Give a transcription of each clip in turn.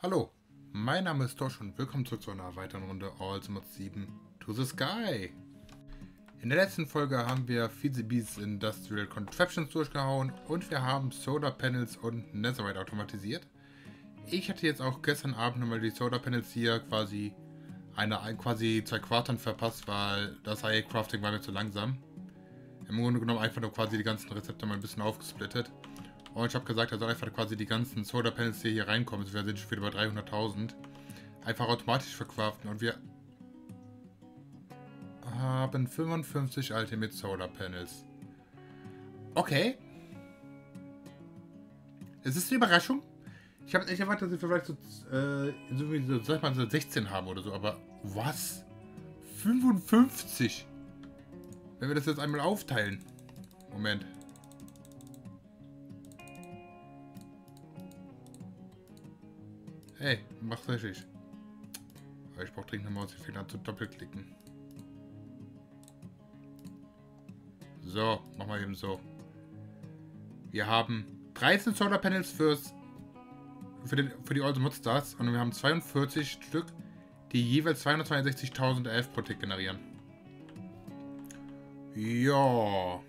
Hallo, mein Name ist Tosh und willkommen zurück zu einer weiteren Runde Ultimate 7 to the Sky. In der letzten Folge haben wir Beasts Industrial Contraptions durchgehauen und wir haben Solar Panels und Netherite automatisiert. Ich hatte jetzt auch gestern Abend nochmal die Solar Panels hier quasi eine quasi zwei Quartern verpasst, weil das IA Crafting war mir zu langsam. Im Grunde genommen einfach nur quasi die ganzen Rezepte mal ein bisschen aufgesplittet. Und ich habe gesagt, er soll einfach quasi die ganzen Solar Panels, die hier reinkommen, wir sind schon wieder bei 300.000, einfach automatisch verkraften. Und wir haben 55 Ultimate Solar Panels. Okay. Es ist eine Überraschung. Ich habe echt erwartet, dass wir vielleicht so, äh, so, sag mal, so 16 haben oder so, aber was? 55? Wenn wir das jetzt einmal aufteilen. Moment. Hey, mach's richtig. Aber ich brauche dringend eine Maus, fängt an zu doppelklicken. So, machen wir eben so. Wir haben 13 Solar Panels fürs, für, den, für die Ultimate Stars und wir haben 42 Stück, die jeweils 262.000 Elf pro Tick generieren. Ja.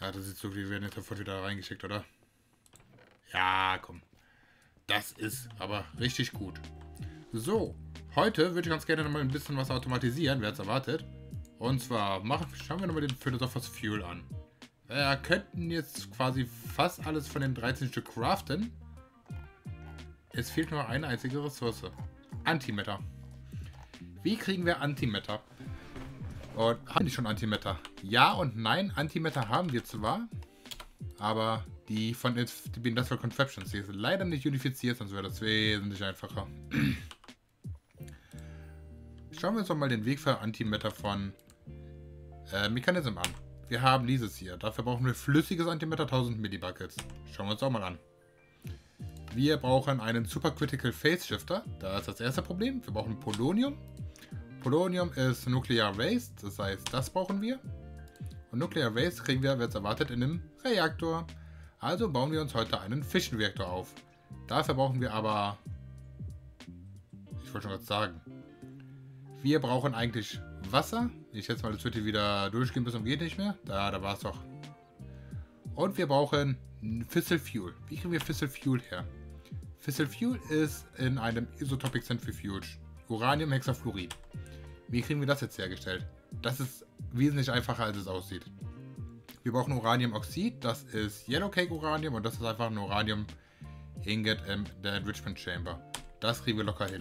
Ja, das ist so, wir werden jetzt sofort wieder reingeschickt, oder? Ja, komm. Das ist aber richtig gut. So, heute würde ich ganz gerne noch mal ein bisschen was automatisieren, wer es erwartet. Und zwar machen, schauen wir nochmal den Philosophers Fuel an. Wir könnten jetzt quasi fast alles von den 13 Stück craften. Es fehlt nur eine einzige Ressource. Antimatter. Wie kriegen wir Antimatter? Und haben die schon Antimatter? Ja und nein, Antimatter haben wir zwar, aber die von Industrial Contraptions. Die ist leider nicht unifiziert, sonst wäre das wesentlich einfacher. Schauen wir uns doch mal den Weg für Antimatter von äh, Mechanism an. Wir haben dieses hier. Dafür brauchen wir flüssiges Antimatter 1000 Millibuckets. Schauen wir uns auch mal an. Wir brauchen einen Supercritical Phase Shifter. Da ist das erste Problem. Wir brauchen Polonium. Polonium ist Nuclear Waste. Das heißt, das brauchen wir. Und Nuclear Waste kriegen wir, wird erwartet, in einem Reaktor. Also bauen wir uns heute einen Fischenreaktor auf. Dafür brauchen wir aber... Ich wollte schon was sagen. Wir brauchen eigentlich Wasser. Ich schätze mal, das wird hier wieder durchgehen bis zum geht nicht mehr. Da, da war es doch. Und wir brauchen Fissile Fuel. Wie kriegen wir Fissile Fuel her? Fissile Fuel ist in einem Isotopic Centrifuge. Uranium Hexafluorid. Wie kriegen wir das jetzt hergestellt? Das ist wesentlich einfacher, als es aussieht. Wir brauchen Uraniumoxid, das ist Yellowcake Uranium und das ist einfach ein Uranium Ingot in der Enrichment Chamber. Das kriegen wir locker hin.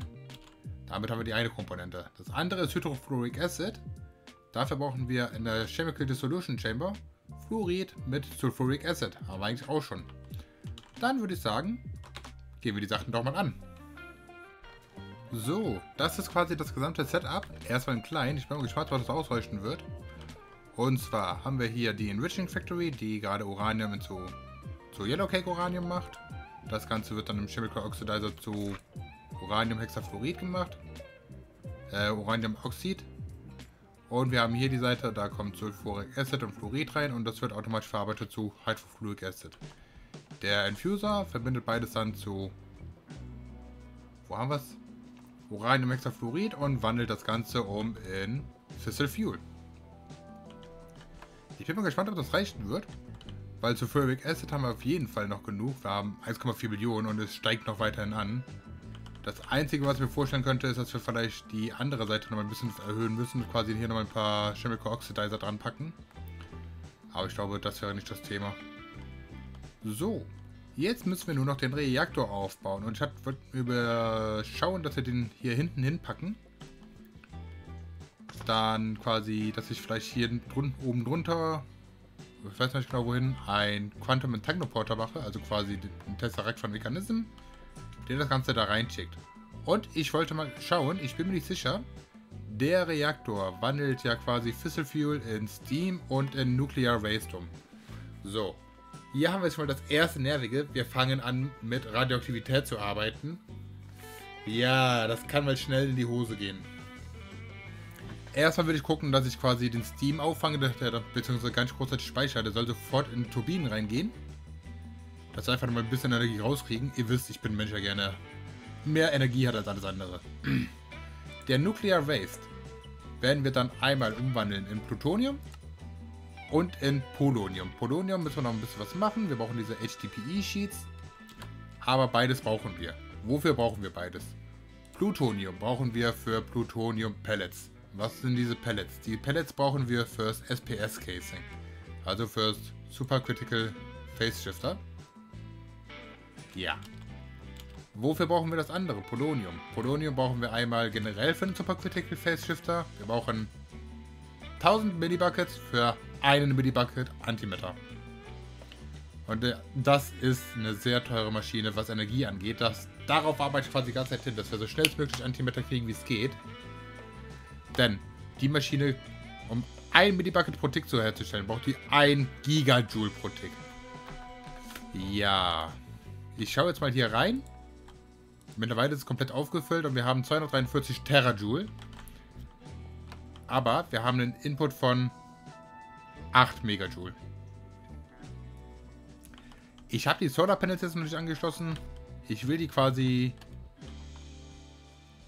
Damit haben wir die eine Komponente. Das andere ist Hydrofluoric Acid. Dafür brauchen wir in der Chemical Dissolution Chamber Fluorid mit Sulfuric Acid. Haben wir eigentlich auch schon. Dann würde ich sagen, gehen wir die Sachen doch mal an. So, das ist quasi das gesamte Setup. Erstmal in klein. Ich bin gespannt, was das ausreichen wird. Und zwar haben wir hier die Enriching Factory, die gerade Uranium into, zu Yellowcake Uranium macht. Das Ganze wird dann im Chemical Oxidizer zu Uranium Hexafluorid gemacht. Äh, Uraniumoxid. Und wir haben hier die Seite, da kommt Sulfuric Acid und Fluorid rein und das wird automatisch verarbeitet zu Hydrofluoric Acid. Der Infuser verbindet beides dann zu... Wo haben wir es? Uranium Hexafluorid und wandelt das Ganze um in Fissile Fuel. Ich bin mal gespannt, ob das reichen wird. Weil zu Sulfuric Acid haben wir auf jeden Fall noch genug. Wir haben 1,4 Millionen und es steigt noch weiterhin an. Das Einzige, was ich mir vorstellen könnte, ist, dass wir vielleicht die andere Seite noch mal ein bisschen erhöhen müssen. Quasi hier noch mal ein paar Chemical Oxidizer dran packen. Aber ich glaube, das wäre nicht das Thema. So. Jetzt müssen wir nur noch den Reaktor aufbauen. Und ich würde schauen, dass wir den hier hinten hinpacken dann quasi, dass ich vielleicht hier drun oben drunter, ich weiß nicht genau wohin, ein Quantum Entangloporter mache, also quasi den Tesseract von Mechanism, der das Ganze da reinschickt. Und ich wollte mal schauen, ich bin mir nicht sicher, der Reaktor wandelt ja quasi Fissile Fuel in Steam und in Nuclear Waste um. So, hier haben wir jetzt mal das erste Nervige. Wir fangen an mit Radioaktivität zu arbeiten. Ja, das kann mal schnell in die Hose gehen. Erstmal würde ich gucken, dass ich quasi den Steam auffange, der, beziehungsweise ganz kurzzeitig speichert. Der soll sofort in Turbinen reingehen. Dass wir einfach mal ein bisschen Energie rauskriegen. Ihr wisst, ich bin Mensch, der gerne mehr Energie hat als alles andere. Der Nuclear Waste werden wir dann einmal umwandeln in Plutonium und in Polonium. Polonium müssen wir noch ein bisschen was machen. Wir brauchen diese HDPE-Sheets. Aber beides brauchen wir. Wofür brauchen wir beides? Plutonium brauchen wir für Plutonium-Pellets. Was sind diese Pellets? Die Pellets brauchen wir fürs SPS-Casing. Also fürs Supercritical Phase Shifter. Ja. Wofür brauchen wir das andere? Polonium. Polonium brauchen wir einmal generell für den Supercritical Phase Shifter. Wir brauchen 1000 Millibuckets für einen Millibucket Antimatter. Und äh, das ist eine sehr teure Maschine, was Energie angeht. Das, darauf arbeite ich quasi die ganze Zeit hin, dass wir so schnellstmöglich Antimatter kriegen, wie es geht. Denn die Maschine, um ein Millibucket pro Tick zu herzustellen, braucht die 1 Gigajoule pro Tick. Ja. Ich schaue jetzt mal hier rein. Mittlerweile ist es komplett aufgefüllt und wir haben 243 Terajoule. Aber wir haben einen Input von 8 Megajoule. Ich habe die Solar Panels jetzt noch nicht angeschlossen. Ich will die quasi...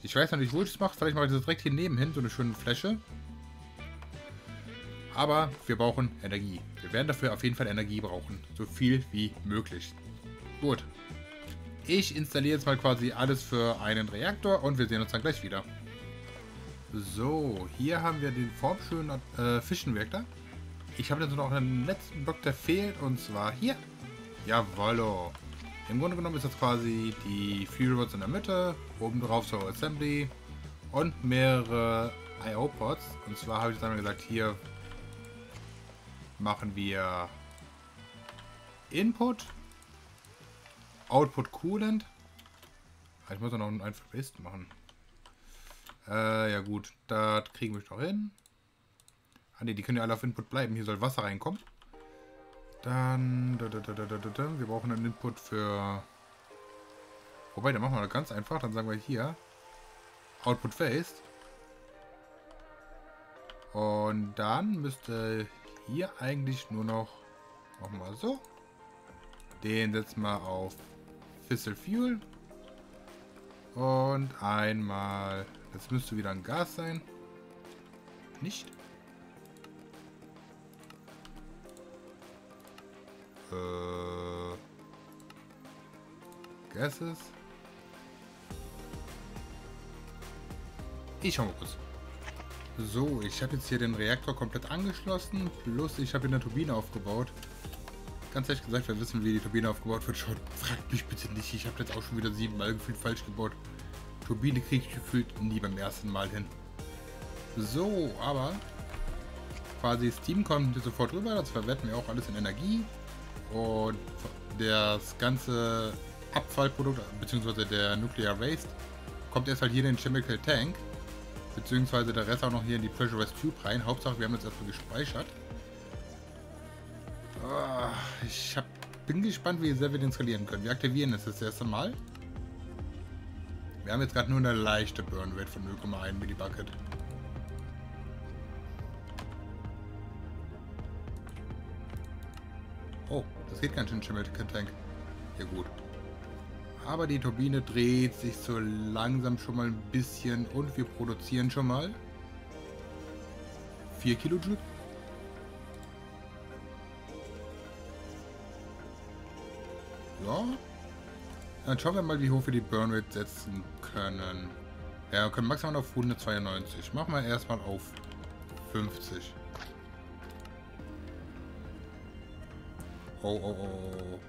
Ich weiß noch nicht, wo ich es mache. Vielleicht mache ich das direkt hier nebenhin, so eine schöne Fläche. Aber wir brauchen Energie. Wir werden dafür auf jeden Fall Energie brauchen. So viel wie möglich. Gut. Ich installiere jetzt mal quasi alles für einen Reaktor und wir sehen uns dann gleich wieder. So, hier haben wir den formschönen äh, Fischenreaktor. Ich habe jetzt noch einen letzten Block, der fehlt, und zwar hier. Jawollo. Im Grunde genommen ist das quasi die Fuel Rods in der Mitte, oben drauf so Assembly und mehrere IO-Pods. Und zwar habe ich jetzt einmal gesagt, hier machen wir Input, Output Coolant. Ah, ich muss noch einen einfach Waste machen. Äh, ja gut, das kriegen wir noch hin. Ah ne, die können ja alle auf Input bleiben. Hier soll Wasser reinkommen. Dann, da, da, da, wir brauchen einen Input für... Wobei, dann machen wir das ganz einfach. Dann sagen wir hier Output Faced. Und dann müsste hier eigentlich nur noch, machen wir so, den setzen wir auf Fissile Fuel. Und einmal, das müsste wieder ein Gas sein. Nicht? Äh, Gases. Ich schau mal kurz. So, ich habe jetzt hier den Reaktor komplett angeschlossen. Plus, ich habe hier eine Turbine aufgebaut. Ganz ehrlich gesagt, wir wissen, wie die Turbine aufgebaut wird. Schaut, fragt mich bitte nicht. Ich habe jetzt auch schon wieder siebenmal gefühlt falsch gebaut. Turbine kriege ich gefühlt nie beim ersten Mal hin. So, aber quasi Steam kommt hier sofort rüber. Das verwerten wir auch alles in Energie. Und das ganze Abfallprodukt, beziehungsweise der Nuclear Waste, kommt erst halt hier in den Chemical Tank. Beziehungsweise der Rest auch noch hier in die Pressurized Tube rein. Hauptsache, wir haben jetzt erstmal gespeichert. Ah, ich hab, bin gespannt, wie sehr wir den skalieren können. Wir aktivieren es das erste Mal. Wir haben jetzt gerade nur eine leichte Burn Rate von 0,1 Millibucket. Oh, das geht ganz schön dem Tank. Ja gut. Aber die Turbine dreht sich so langsam schon mal ein bisschen und wir produzieren schon mal 4 Kilojoule. Ja. Dann schauen wir mal, wie hoch wir die Burnrate setzen können. Ja, wir können maximal auf 192. Machen wir erstmal auf 50. oh, oh, oh.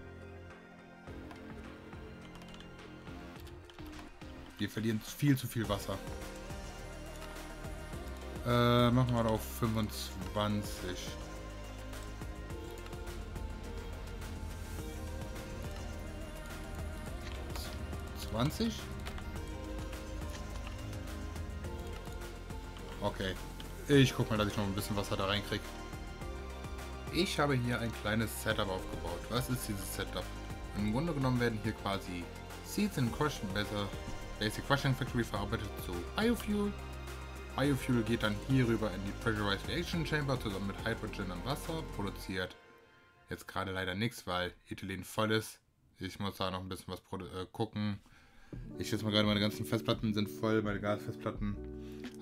Wir verlieren viel zu viel Wasser. Äh, machen wir auf 25. Zwanzig? Okay. Ich guck mal, dass ich noch ein bisschen Wasser da reinkriege. Ich habe hier ein kleines Setup aufgebaut. Was ist dieses Setup? Im Grunde genommen werden hier quasi Seeds in Crushing besser Basic Crushing Factory verarbeitet zu Biofuel. Biofuel geht dann hier rüber in die Pressurized Reaction Chamber zusammen mit Hydrogen und Wasser, produziert jetzt gerade leider nichts, weil Ethylen voll ist. Ich muss da noch ein bisschen was äh, gucken. Ich schätze mal gerade, meine ganzen Festplatten sind voll, meine Gasfestplatten.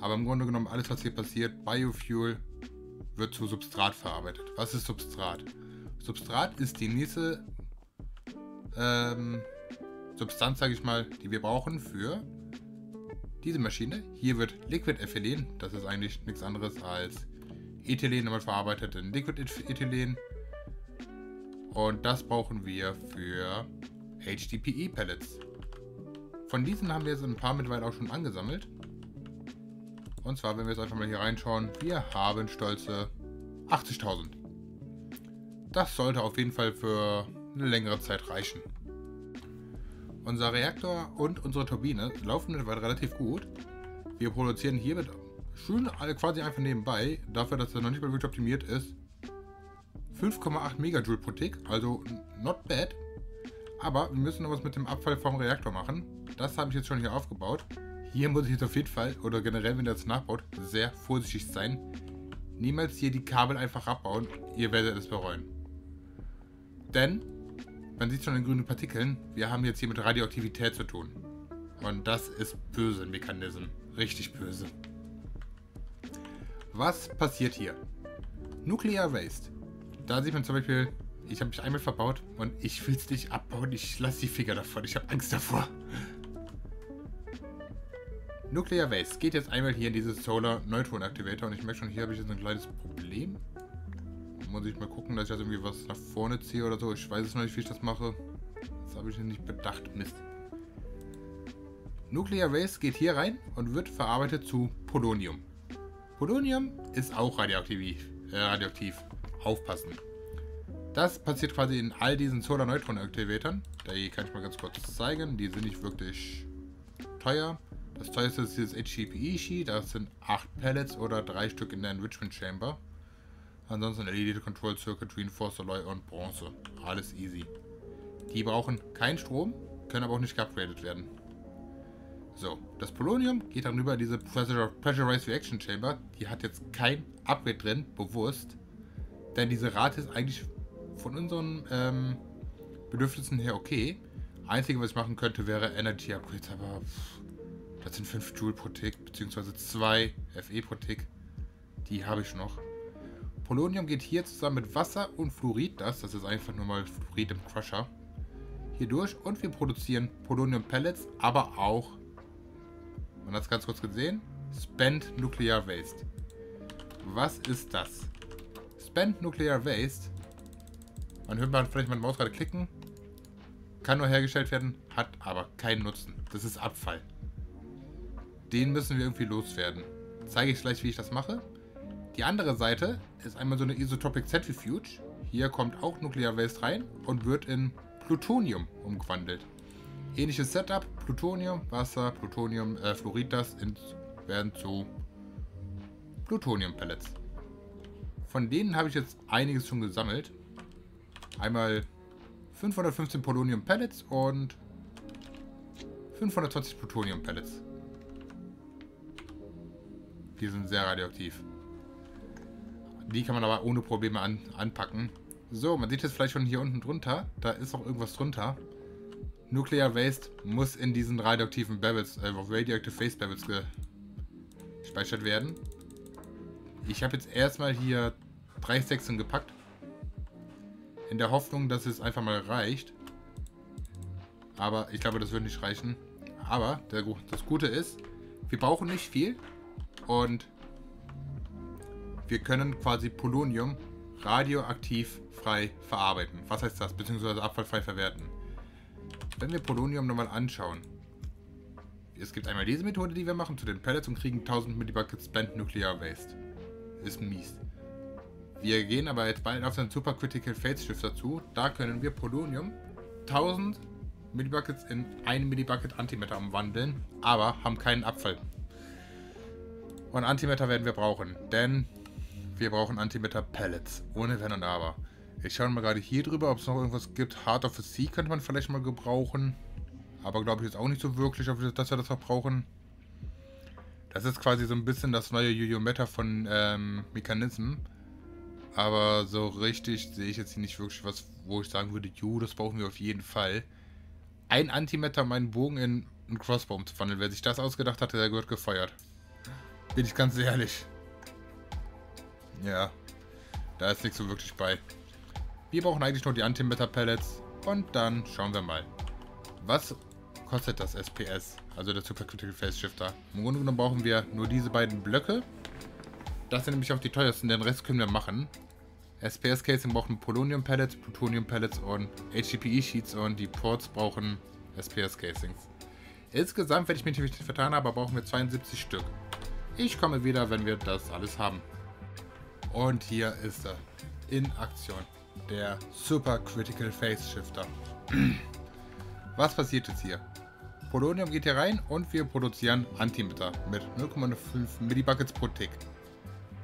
Aber im Grunde genommen, alles, was hier passiert, Biofuel wird zu Substrat verarbeitet. Was ist Substrat? Substrat ist die nächste ähm, Substanz, sage ich mal, die wir brauchen für diese Maschine. Hier wird Liquid Ethylen, das ist eigentlich nichts anderes als Ethylen, nochmal verarbeitet in Liquid Ethylen. Und das brauchen wir für HDPE Pellets. Von diesen haben wir jetzt ein paar mittlerweile auch schon angesammelt. Und zwar, wenn wir jetzt einfach mal hier reinschauen, wir haben stolze 80.000. Das sollte auf jeden Fall für eine längere Zeit reichen. Unser Reaktor und unsere Turbine laufen mittlerweile relativ gut. Wir produzieren hiermit schön quasi einfach nebenbei, dafür, dass er noch nicht mal wirklich optimiert ist, 5,8 Megajoule pro Tick, also not bad. Aber wir müssen noch was mit dem Abfall vom Reaktor machen. Das habe ich jetzt schon hier aufgebaut. Hier muss ich jetzt auf jeden Fall, oder generell, wenn ihr das nachbaut, sehr vorsichtig sein. Niemals hier die Kabel einfach abbauen, ihr werdet es bereuen. Denn, man sieht schon in grünen Partikeln, wir haben jetzt hier mit Radioaktivität zu tun. Und das ist böse, Mechanism. Richtig böse. Was passiert hier? Nuclear Waste. Da sieht man zum Beispiel, ich habe mich einmal verbaut und ich will es nicht abbauen. Ich lasse die Finger davon. Ich habe Angst davor. Nuclear Waste geht jetzt einmal hier in dieses Solar Neutron Activator und ich merke schon, hier habe ich jetzt ein kleines Problem. Muss ich mal gucken, dass ich das irgendwie was nach vorne ziehe oder so. Ich weiß es noch nicht, wie ich das mache. Das habe ich nicht bedacht. Mist. Nuclear Waste geht hier rein und wird verarbeitet zu Polonium. Polonium ist auch radioaktiv. Äh, radioaktiv. Aufpassen. Das passiert quasi in all diesen Solar Neutron Activatoren. Die kann ich mal ganz kurz zeigen. Die sind nicht wirklich teuer. Das teuerste ist dieses HGPE-Sheet, das sind 8 Pellets oder 3 Stück in der Enrichment Chamber. Ansonsten LED Control Circuit, Reinforced Alloy und Bronze. Alles easy. Die brauchen keinen Strom, können aber auch nicht geupgradet werden. So, das Polonium geht dann rüber in diese Pressurized Reaction Chamber. Die hat jetzt kein Upgrade drin, bewusst. Denn diese Rate ist eigentlich von unseren ähm, Bedürfnissen her okay. Einzige, was ich machen könnte, wäre Energy Upgrades, aber pff, das sind 5 Joule pro Tick, beziehungsweise 2 Fe pro Tick. Die habe ich noch. Polonium geht hier zusammen mit Wasser und Fluorid, das, das ist einfach nur mal Fluorid im Crusher, hier durch und wir produzieren Polonium Pellets, aber auch, man hat es ganz kurz gesehen, Spent Nuclear Waste. Was ist das? Spent Nuclear Waste, man hört man vielleicht meine Maus gerade klicken, kann nur hergestellt werden, hat aber keinen Nutzen. Das ist Abfall. Den müssen wir irgendwie loswerden. Zeige ich gleich, wie ich das mache. Die andere Seite ist einmal so eine Isotopic Centrifuge. Hier kommt auch Nuclear Waste rein und wird in Plutonium umgewandelt. Ähnliches Setup, Plutonium, Wasser, Plutonium, äh, Fluoridas werden zu Plutonium-Pellets. Von denen habe ich jetzt einiges schon gesammelt. Einmal 515 Polonium-Pellets und 520 Plutonium-Pellets. Die sind sehr radioaktiv. Die kann man aber ohne Probleme an, anpacken. So, man sieht es vielleicht schon hier unten drunter. Da ist auch irgendwas drunter. Nuclear Waste muss in diesen radioaktiven Bevels, äh, Radioactive Phase Bevels gespeichert werden. Ich habe jetzt erstmal hier drei Sechsen gepackt. In der Hoffnung, dass es einfach mal reicht. Aber ich glaube, das wird nicht reichen. Aber der, das Gute ist, wir brauchen nicht viel. Und wir können quasi Polonium radioaktiv frei verarbeiten. Was heißt das? Beziehungsweise abfallfrei verwerten. Wenn wir Polonium nochmal anschauen. Es gibt einmal diese Methode, die wir machen zu den Pellets und kriegen 1000 Millibuckets Spent Nuclear Waste. Ist mies. Wir gehen aber jetzt bald auf den Supercritical Fates Schiff dazu. Da können wir Polonium 1000 Millibuckets in 1 Millibucket Antimatter umwandeln, aber haben keinen Abfall. Und Antimatter werden wir brauchen, denn wir brauchen Antimatter Pellets, ohne Wenn und Aber. Ich schaue mal gerade hier drüber, ob es noch irgendwas gibt. Heart of the Sea könnte man vielleicht mal gebrauchen. Aber glaube ich jetzt auch nicht so wirklich, dass wir das auch brauchen. Das ist quasi so ein bisschen das neue Yu-Gi-Oh! Meta von ähm, Mechanism. Aber so richtig sehe ich jetzt hier nicht wirklich was, wo ich sagen würde, jo, das brauchen wir auf jeden Fall. Ein Antimeter meinen Bogen in einen Crossbow zu wandeln. Wer sich das ausgedacht hatte, der gehört gefeuert. Bin ich ganz ehrlich. Ja, da ist nichts so wirklich bei. Wir brauchen eigentlich nur die Antimeter-Pellets. Und dann schauen wir mal. Was kostet das SPS? Also der Super Critical Phase Shifter. Im Grunde genommen brauchen wir nur diese beiden Blöcke. Das sind nämlich auch die teuersten, den Rest können wir machen. SPS Casing brauchen Polonium Pellets, Plutonium Pellets und HDPE Sheets und die Ports brauchen SPS Casings. Insgesamt, wenn ich mich nicht vertan habe, brauchen wir 72 Stück. Ich komme wieder, wenn wir das alles haben. Und hier ist er. In Aktion. Der Super Critical Phase Shifter. Was passiert jetzt hier? Polonium geht hier rein und wir produzieren Antimeter mit 0,5 Millibuckets pro Tick.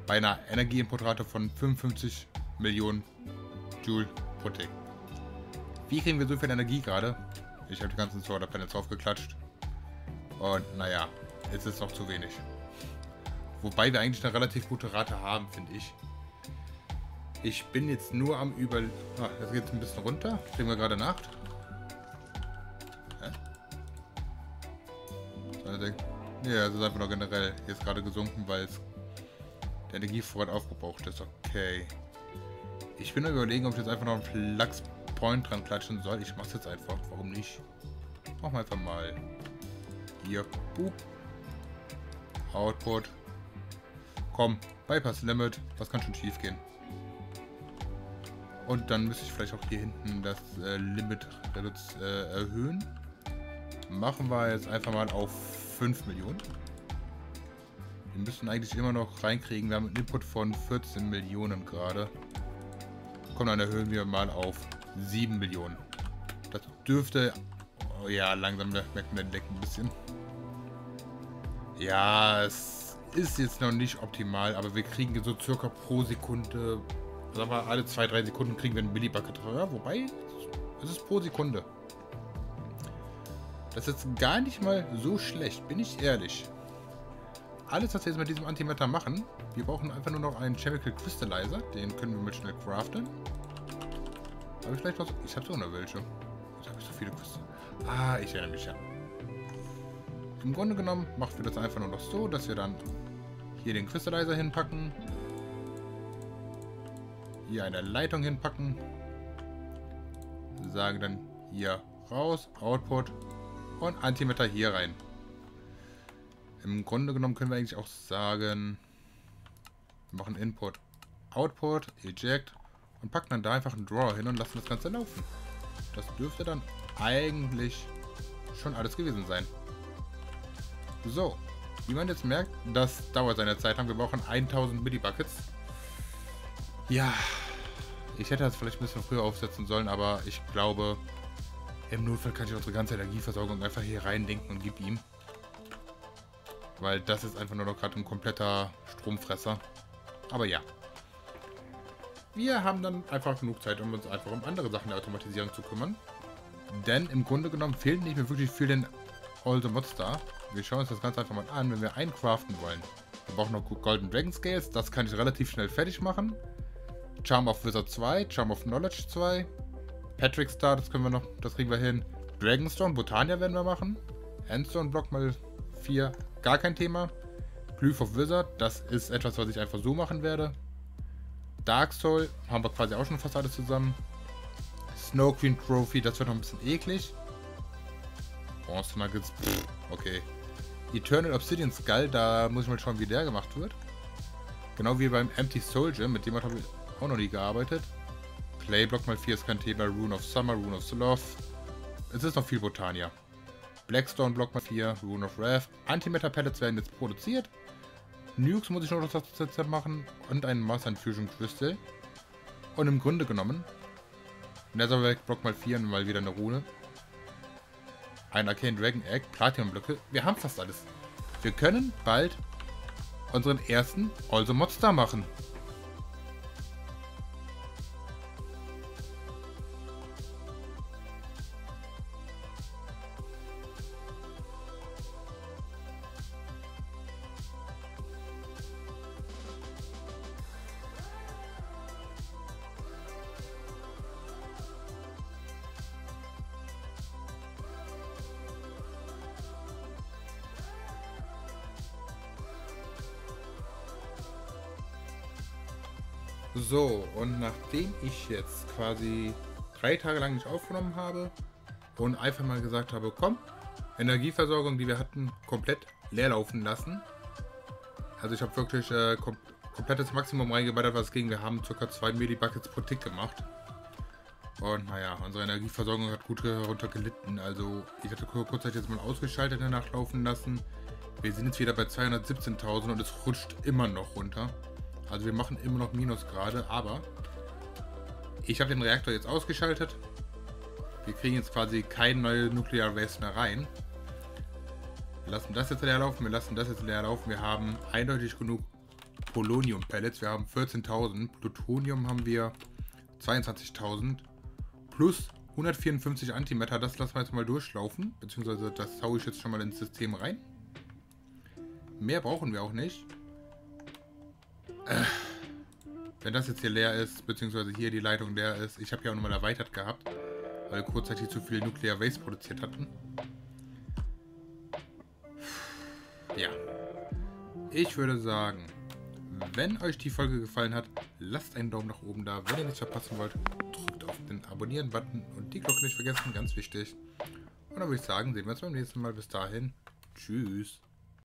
Bei einer Energieinputrate von 55 Millionen Joule pro Tick. Wie kriegen wir so viel Energie gerade? Ich habe die ganzen Solar Panels draufgeklatscht. Und naja, es ist noch zu wenig. Wobei wir eigentlich eine relativ gute Rate haben, finde ich. Ich bin jetzt nur am über... Ah, das geht ein bisschen runter. Kriegen wir gerade Nacht. Ja, es ist einfach nur generell. Hier ist gerade gesunken, weil es der Energievorrat aufgebraucht ist. Okay. Ich bin überlegen, ob ich jetzt einfach noch einen Flux Point dran klatschen soll. Ich mach's jetzt einfach. Warum nicht? Machen wir einfach mal. Hier. Boop. Output. Komm. Bypass Limit. Was kann schon schief gehen? Und dann müsste ich vielleicht auch hier hinten das äh, Limit äh, erhöhen. Machen wir jetzt einfach mal auf 5 Millionen. Wir müssen eigentlich immer noch reinkriegen. Wir haben einen Input von 14 Millionen gerade. Komm, dann erhöhen wir mal auf 7 Millionen. Das dürfte... Oh ja, langsam merkt man den Deck ein bisschen. Ja, es ist jetzt noch nicht optimal, aber wir kriegen so circa pro Sekunde... Sagen wir, alle 2-3 Sekunden kriegen wir einen Millibucket. Ja, wobei, es ist pro Sekunde. Das ist jetzt gar nicht mal so schlecht, bin ich ehrlich. Alles, was wir jetzt mit diesem Antimatter machen, wir brauchen einfach nur noch einen Chemical Crystallizer. Den können wir mal schnell craften. Habe ich vielleicht was? Ich habe so eine welche. Ich habe so viele Crystal. Ah, ich erinnere mich ja. Im Grunde genommen machen wir das einfach nur noch so, dass wir dann hier den Crystallizer hinpacken. Hier eine Leitung hinpacken. Sagen dann hier raus, Output und Antimeter hier rein. Im Grunde genommen können wir eigentlich auch sagen, wir machen Input, Output, Eject und packen dann da einfach einen Draw hin und lassen das Ganze laufen. Das dürfte dann eigentlich schon alles gewesen sein. So, wie man jetzt merkt, das dauert seine Zeit lang. Wir brauchen 1000 Millibuckets. Ja, ich hätte das vielleicht ein bisschen früher aufsetzen sollen, aber ich glaube, im Notfall kann ich unsere ganze Energieversorgung einfach hier reindenken und gib ihm. Weil das ist einfach nur noch gerade ein kompletter Stromfresser. Aber ja. Wir haben dann einfach genug Zeit, um uns einfach um andere Sachen der Automatisierung zu kümmern. Denn im Grunde genommen fehlt nicht mehr wirklich viel den All the Mods da. Wir schauen uns das Ganze einfach mal an, wenn wir einen craften wollen. Wir brauchen noch Golden Dragon Scales, das kann ich relativ schnell fertig machen. Charm of Wizard 2, Charm of Knowledge 2, Patrick Star, das können wir noch, das kriegen wir hin. Dragonstone, Botania werden wir machen. Endstone Block mal 4, gar kein Thema. Glyph of Wizard, das ist etwas, was ich einfach so machen werde. Dark Soul, haben wir quasi auch schon fast alles zusammen. Snow Queen Trophy, das wird noch ein bisschen eklig. Bronze Nuggets, pff, okay. Eternal Obsidian Skull, da muss ich mal schauen, wie der gemacht wird. Genau wie beim Empty Soldier, mit dem habe ich auch noch nie gearbeitet. Playblock mal 4 ist kein Thema. Rune of Summer, Rune of Sloth. Es ist noch viel Botania. Blackstone Block mal 4, Rune of Wrath. Antimatter Pellets werden jetzt produziert. Nukes muss ich noch das machen. Und ein Master Infusion Crystal. Und im Grunde genommen. Netherrack Block mal 4 und mal wieder eine Rune. Ein Arcane Dragon Egg, Platinum Blöcke. Wir haben fast alles. Wir können bald unseren ersten Also Monster machen. Jetzt quasi drei Tage lang nicht aufgenommen habe und einfach mal gesagt habe, komm, Energieversorgung, die wir hatten, komplett leer laufen lassen. Also ich habe wirklich äh, kom komplettes Maximum reingeballert, was ging. Wir haben ca. 2 Millibuckets pro Tick gemacht. Und naja, unsere Energieversorgung hat gut darunter gelitten. Also ich hatte kurzzeitig jetzt mal ausgeschaltet Nacht laufen lassen. Wir sind jetzt wieder bei 217.000 und es rutscht immer noch runter. Also wir machen immer noch Minus gerade, aber ich habe den Reaktor jetzt ausgeschaltet. Wir kriegen jetzt quasi kein neue Nuclear Waste mehr rein. Wir lassen das jetzt leer laufen, wir lassen das jetzt leer laufen. Wir haben eindeutig genug Polonium-Pellets. Wir haben 14.000. Plutonium haben wir 22.000. Plus 154 Antimatter. Das lassen wir jetzt mal durchlaufen. Beziehungsweise das haue ich jetzt schon mal ins System rein. Mehr brauchen wir auch nicht. Äh, wenn das jetzt hier leer ist, beziehungsweise hier die Leitung leer ist. Ich habe ja auch nochmal erweitert gehabt, weil wir kurzzeitig zu viel Nuclear Waste produziert hatten. Ja. Ich würde sagen, wenn euch die Folge gefallen hat, lasst einen Daumen nach oben da. Wenn ihr nichts verpassen wollt, drückt auf den Abonnieren-Button und die Glocke nicht vergessen, ganz wichtig. Und dann würde ich sagen, sehen wir uns beim nächsten Mal. Bis dahin, tschüss.